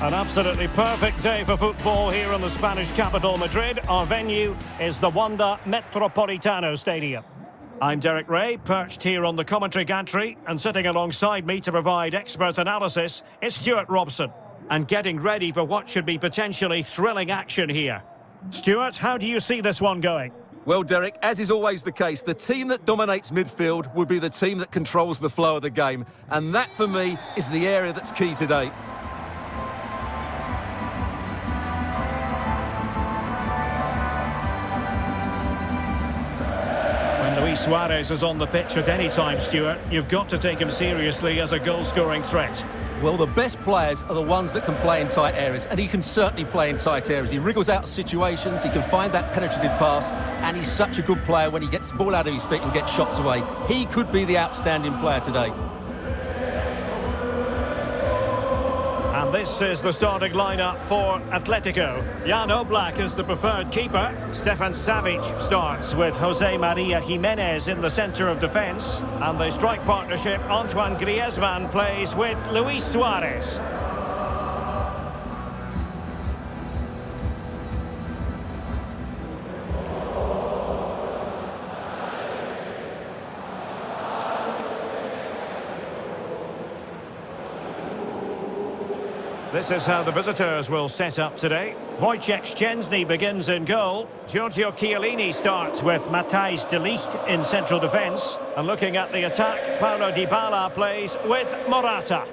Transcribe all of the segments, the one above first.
An absolutely perfect day for football here in the Spanish capital, Madrid. Our venue is the Wanda Metropolitano Stadium. I'm Derek Rae, perched here on the commentary gantry, and sitting alongside me to provide expert analysis is Stuart Robson. And getting ready for what should be potentially thrilling action here. Stuart, how do you see this one going? Well, Derek, as is always the case, the team that dominates midfield will be the team that controls the flow of the game. And that, for me, is the area that's key today. Suarez is on the pitch at any time, Stuart. You've got to take him seriously as a goal-scoring threat. Well, the best players are the ones that can play in tight areas, and he can certainly play in tight areas. He wriggles out of situations, he can find that penetrative pass, and he's such a good player when he gets the ball out of his feet and gets shots away. He could be the outstanding player today. This is the starting lineup for Atletico. Jan Oblak is the preferred keeper. Stefan Savic starts with Jose Maria Gimenez in the centre of defence. And the strike partnership, Antoine Griezmann plays with Luis Suarez. This is how the visitors will set up today. Wojciech Szczęsny begins in goal. Giorgio Chiellini starts with Matthijs de Ligt in central defence. And looking at the attack, Paulo Dybala plays with Morata.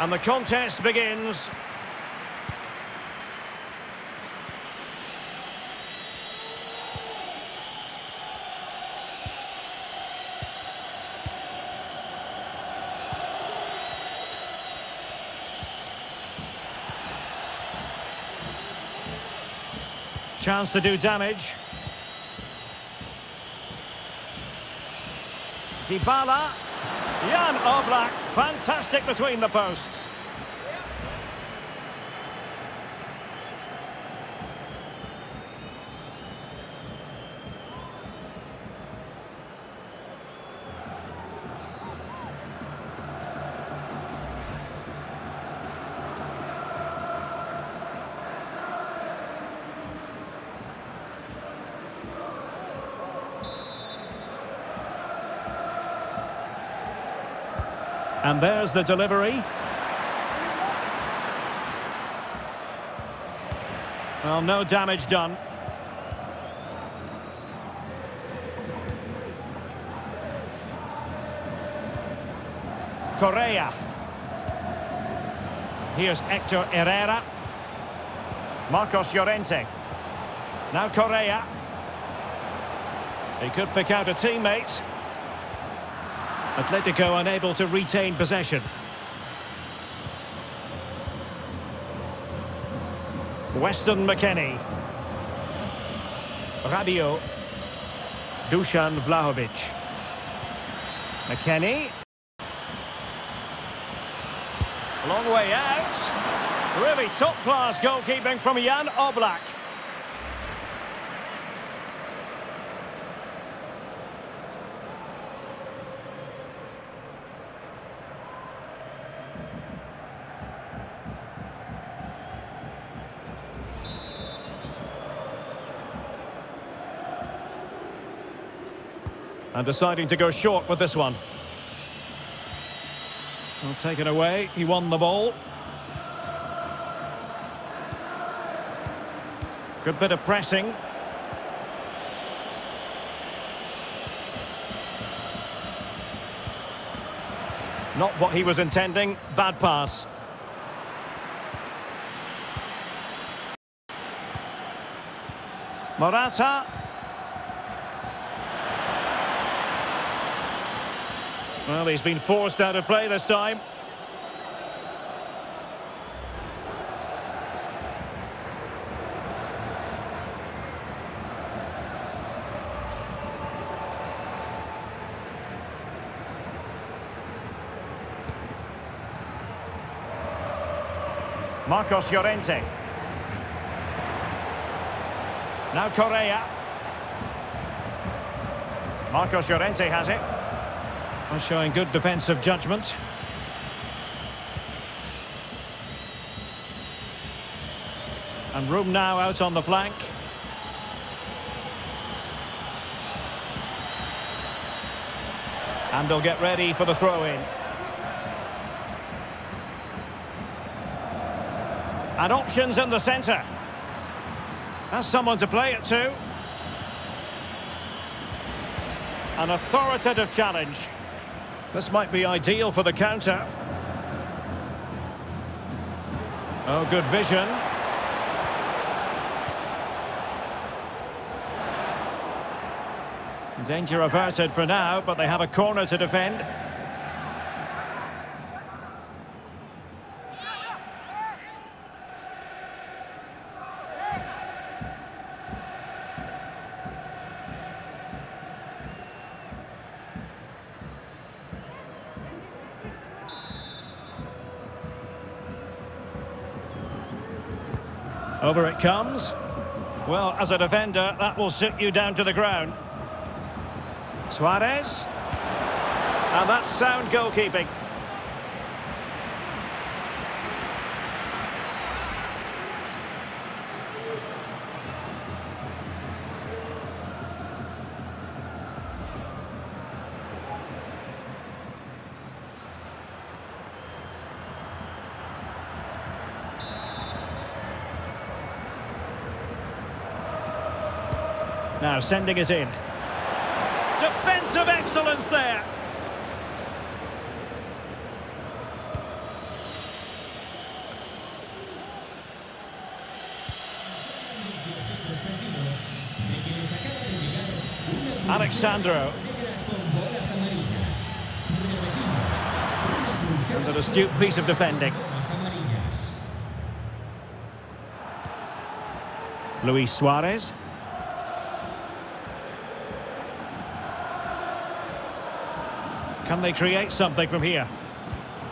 And the contest begins. Chance to do damage. Dybala. Jan Oblak, fantastic between the posts. And there's the delivery. Well, no damage done. Correa. Here's Hector Herrera. Marcos Llorente. Now Correa. He could pick out a teammate. Atletico unable to retain possession. Weston McKennie. Rabiot. Dusan Vlahovic. McKennie. Long way out. Really top-class goalkeeping from Jan Oblak. And deciding to go short with this one. Well, taken away. He won the ball. Good bit of pressing. Not what he was intending. Bad pass. Morata. Well, he's been forced out of play this time. Marcos Llorente. Now Correa. Marcos Llorente has it. Showing good defensive judgment. And room now out on the flank. And they'll get ready for the throw-in. And options in the centre. Has someone to play it to. An authoritative challenge. This might be ideal for the counter. Oh, good vision. Danger averted for now, but they have a corner to defend. Over it comes. Well, as a defender, that will sit you down to the ground. Suarez. And that's sound goalkeeping. Now sending it in. Defensive excellence there. Alex Sandro. And an astute piece of defending. Luis Suarez. Can they create something from here?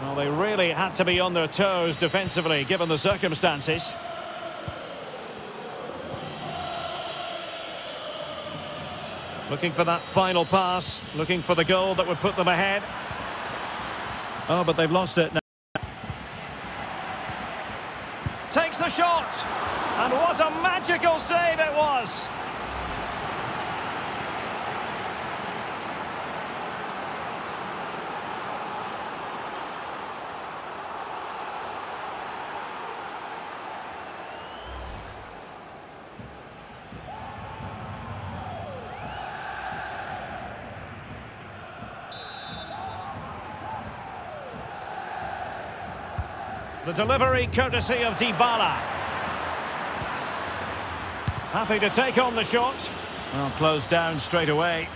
Well, they really had to be on their toes defensively, given the circumstances. Looking for that final pass, looking for the goal that would put them ahead. Oh, but they've lost it now. Takes the shot! And what a magical save it was! The delivery courtesy of Dybala. Happy to take on the shot. Well, closed down straight away.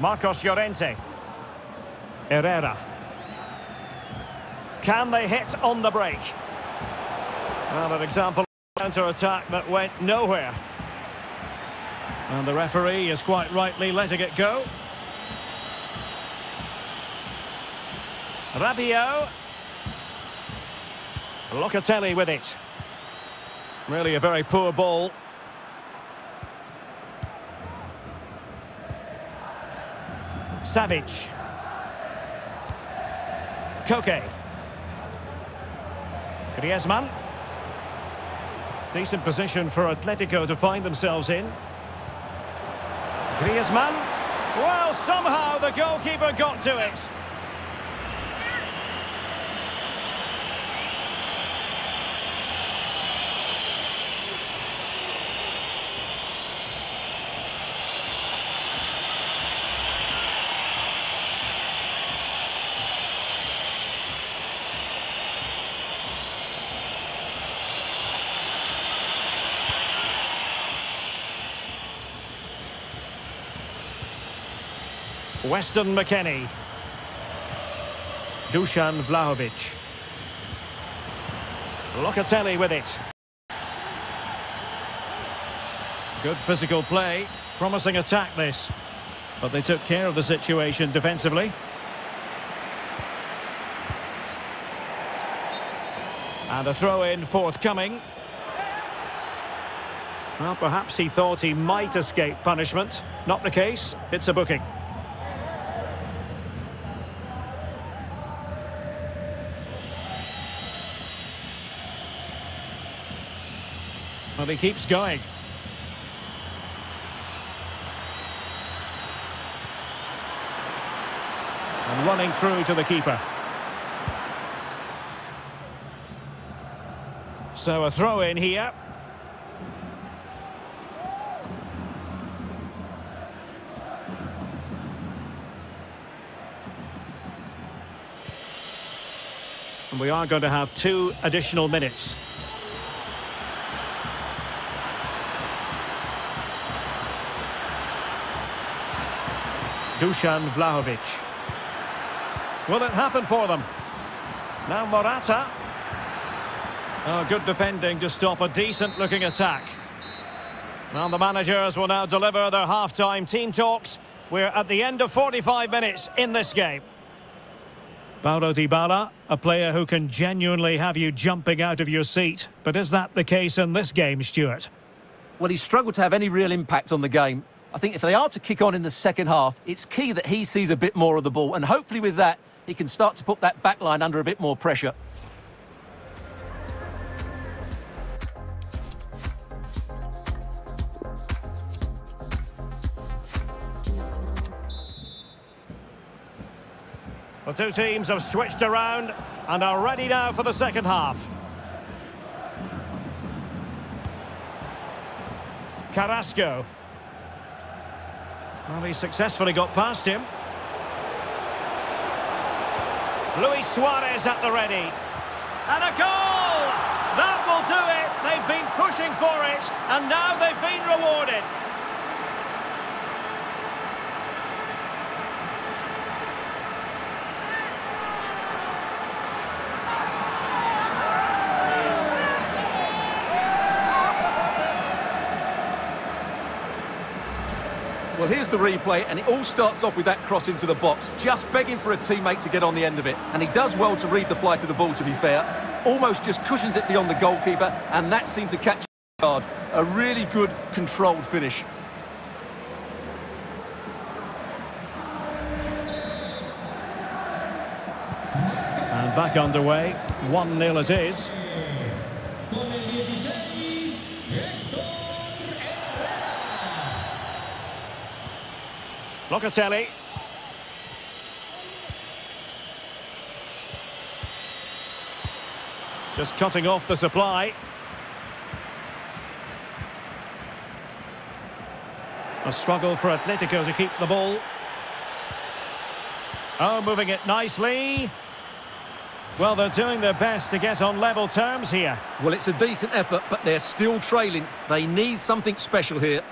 Marcos Llorente. Herrera. Can they hit on the break? Well, an example of counter-attack that went nowhere. And the referee is quite rightly letting it go. Rabiot. Locatelli with it. Really a very poor ball. Savic. Koke. Griezmann. Decent position for Atletico to find themselves in. Griezmann. Well, somehow the goalkeeper got to it. Weston McKennie. Dusan Vlahovic. Locatelli with it. Good physical play. Promising attack this. But they took care of the situation defensively. And a throw-in forthcoming. Well, perhaps he thought he might escape punishment. Not the case. It's a booking. He keeps going. And running through to the keeper. So a throw in here. And we are going to have two additional minutes. Dusan Vlahovic. Will it happen for them? Now Morata. Oh, good defending to stop a decent-looking attack. Now the managers will now deliver their half-time team talks. We're at the end of 45 minutes in this game. Paulo Dybala, a player who can genuinely have you jumping out of your seat. But is that the case in this game, Stuart? Well, he struggled to have any real impact on the game. I think if they are to kick on in the second half, it's key that he sees a bit more of the ball. And hopefully with that, he can start to put that back line under a bit more pressure. The two teams have switched around and are ready now for the second half. Carrasco. Well, he successfully got past him. Luis Suarez at the ready. And a goal! That will do it. They've been pushing for it, and now they've been rewarded. The replay, and it all starts off with that cross into the box, just begging for a teammate to get on the end of it. And he does well to read the flight of the ball, to be fair. Almost just cushions it beyond the goalkeeper, and that seemed to catch guard. A really good, controlled finish. And back underway, 1-0 it is. Locatelli. Just cutting off the supply. A struggle for Atletico to keep the ball. Oh, moving it nicely. Well, they're doing their best to get on level terms here. Well, it's a decent effort, but they're still trailing. They need something special here.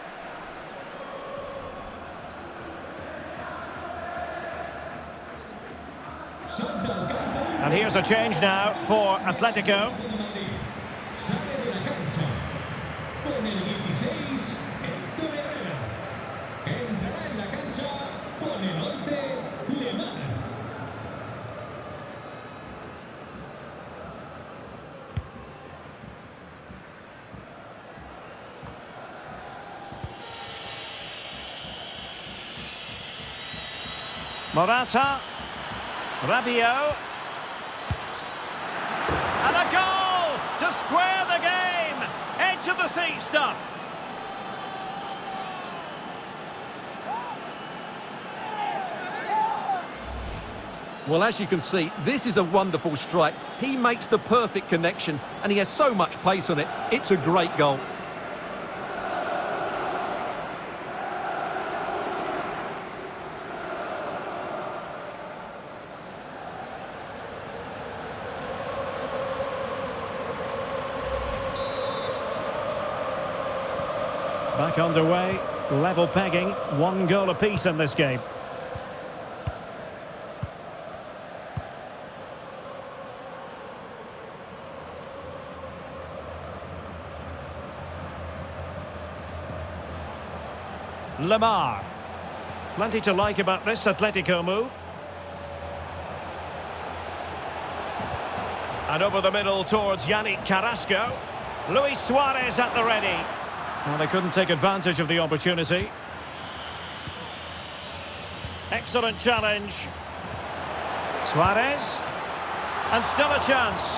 And here's a change now for Atletico. Morata. Rabiot. And a goal square the game. Edge of the seat stuff. Well, as you can see, this is a wonderful strike. He makes the perfect connection, and he has so much pace on it. It's a great goal. Underway, level pegging, one goal apiece in this game. Lemar. Plenty to like about this Atletico move. And over the middle towards Yannick Carrasco. Luis Suarez at the ready. Well, they couldn't take advantage of the opportunity. Excellent challenge. Suarez. And still a chance.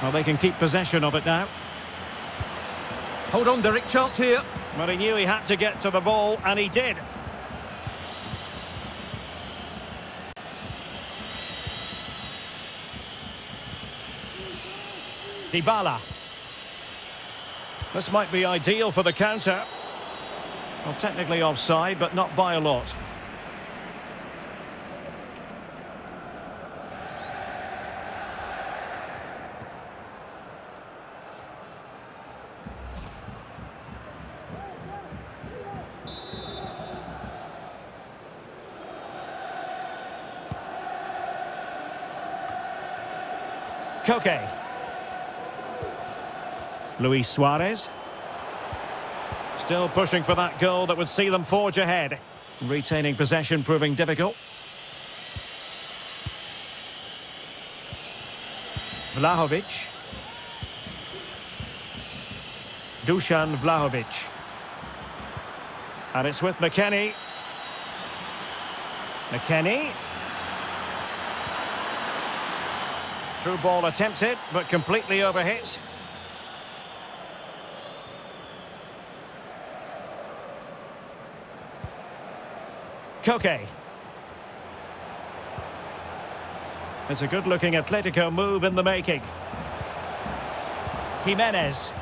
Well, they can keep possession of it now. Hold on, Derek, chance here. But he knew he had to get to the ball, and he did. Dybala. This might be ideal for the counter. Well, technically offside, but not by a lot. Koke. Luis Suarez. Still pushing for that goal that would see them forge ahead. Retaining possession proving difficult. Vlahovic. Dusan Vlahovic. And it's with McKennie. McKennie. Through ball attempted, but completely overhit. Koke. It's a good-looking Atletico move in the making. Gimenez.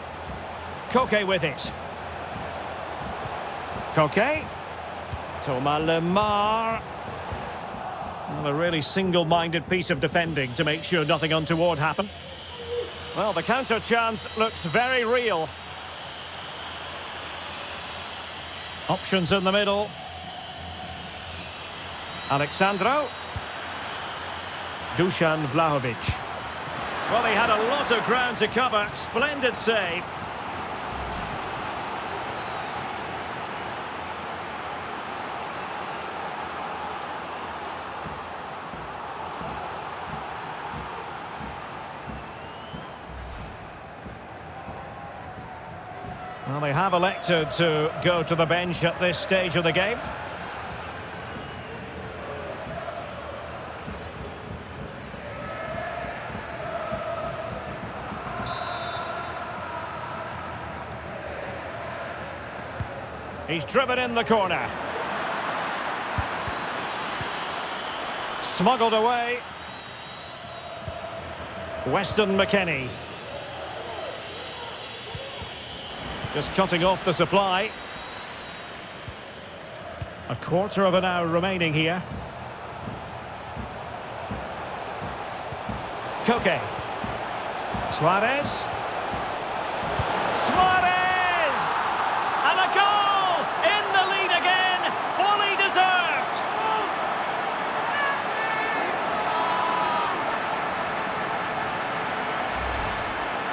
Koke with it. Koke. Thomas Lemar. A really single-minded piece of defending to make sure nothing untoward happened. Well, the counter chance looks very real. Options in the middle. Alex Sandro. Dusan Vlahovic. Well, he had a lot of ground to cover. Splendid save. Well, they have elected to go to the bench at this stage of the game. He's driven in the corner. Smuggled away. Weston McKennie. Just cutting off the supply. A quarter of an hour remaining here. Koke. Suarez. Suarez! And a goal! In the lead again! Fully deserved!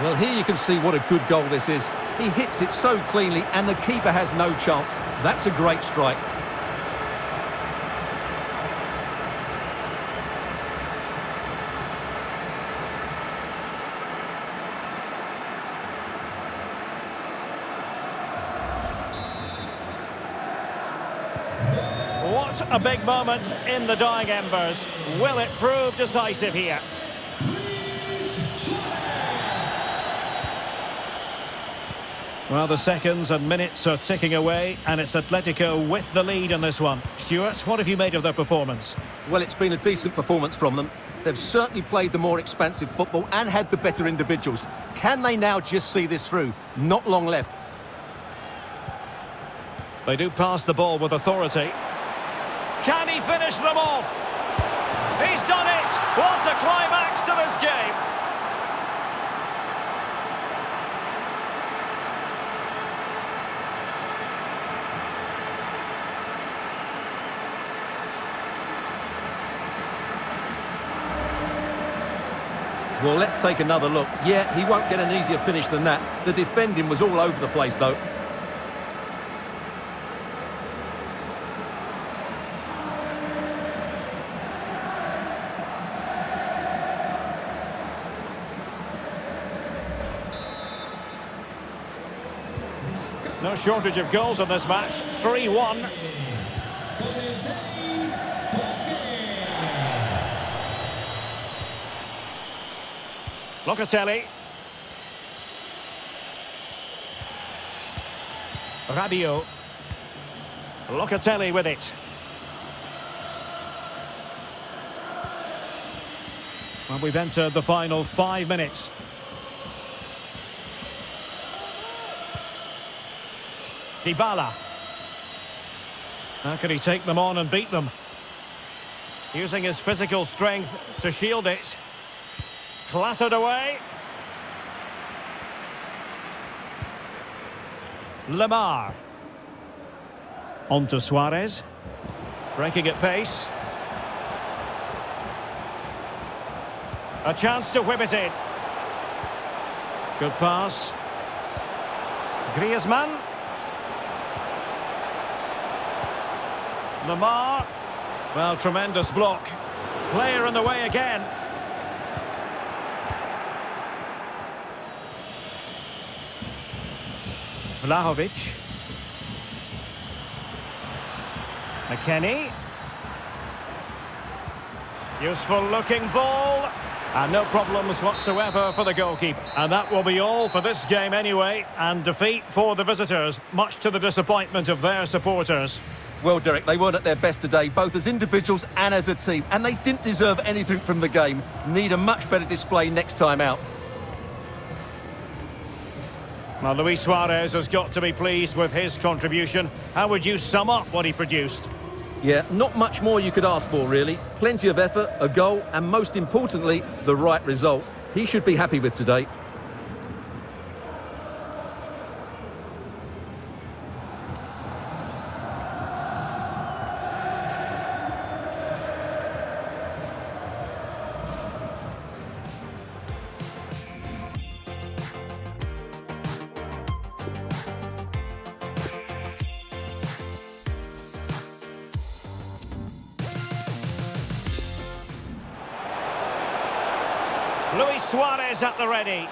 Well, here you can see what a good goal this is. He hits it so cleanly and the keeper has no chance. That's a great strike. What a big moment in the dying embers. Will it prove decisive here? Well, the seconds and minutes are ticking away, and it's Atletico with the lead in this one. Stuart, what have you made of their performance? Well, it's been a decent performance from them. They've certainly played the more expansive football and had the better individuals. Can they now just see this through? Not long left. They do pass the ball with authority. Can he finish them off? He's done it! What a climax to this game! Well, let's take another look. Yeah, he won't get an easier finish than that. The defending was all over the place, though. No shortage of goals in this match. 3-1. Locatelli. Rabiot. Locatelli with it. Well, we've entered the final five minutes. Dybala. How can he take them on and beat them? Using his physical strength to shield it. Clattered away. Lemar. On to Suarez. Breaking at pace. A chance to whip it in. Good pass. Griezmann. Lemar. Well, tremendous block. Player in the way again. Vlahovic. McKennie. Useful looking ball. And no problems whatsoever for the goalkeeper. And that will be all for this game anyway. And defeat for the visitors, much to the disappointment of their supporters. Well, Derek, they weren't at their best today, both as individuals and as a team. And they didn't deserve anything from the game. Need a much better display next time out. Well, Luis Suarez has got to be pleased with his contribution. How would you sum up what he produced? Yeah, not much more you could ask for, really. Plenty of effort, a goal, and most importantly, the right result. He should be happy with today. Luis Suarez at the ready.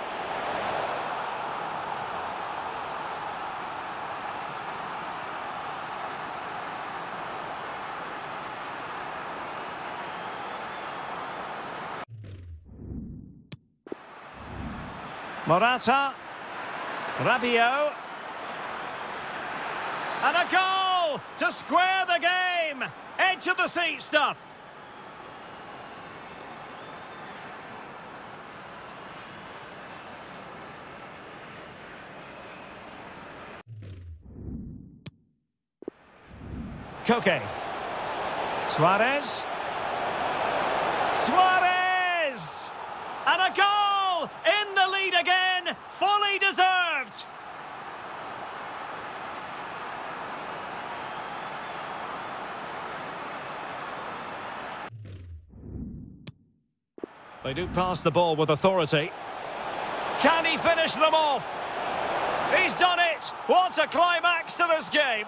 Morata. Rabiot. And a goal to square the game. Edge of the seat stuff. Koke. Suarez. Suarez! And a goal! In the lead again! Fully deserved! They do pass the ball with authority. Can he finish them off? He's done it! What a climax to this game!